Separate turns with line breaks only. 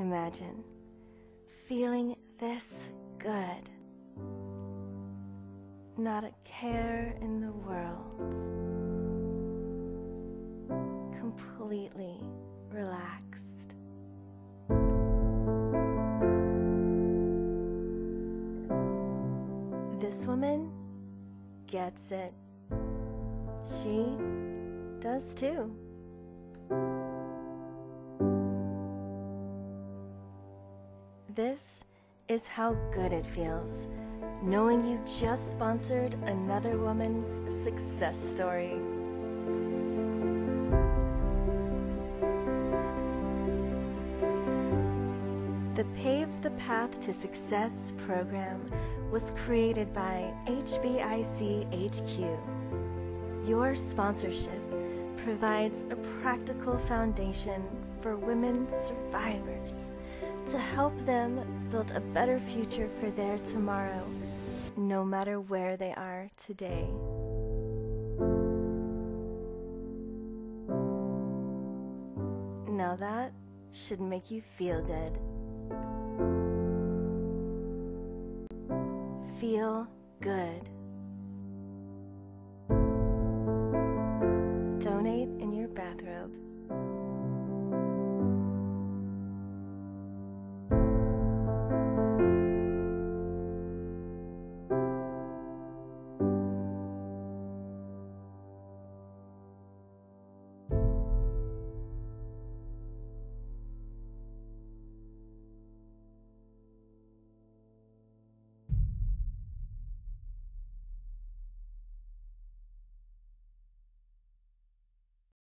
Imagine feeling this good. Not a care in the world. Completely relaxed. This woman gets it. She does too. This is how good it feels knowing you just sponsored another woman's success story. The Pave the Path to Success program was created by HBIC HQ. Your sponsorship provides a practical foundation for women survivors to help them build a better future for their tomorrow, no matter where they are today. Now that should make you feel good. Feel good.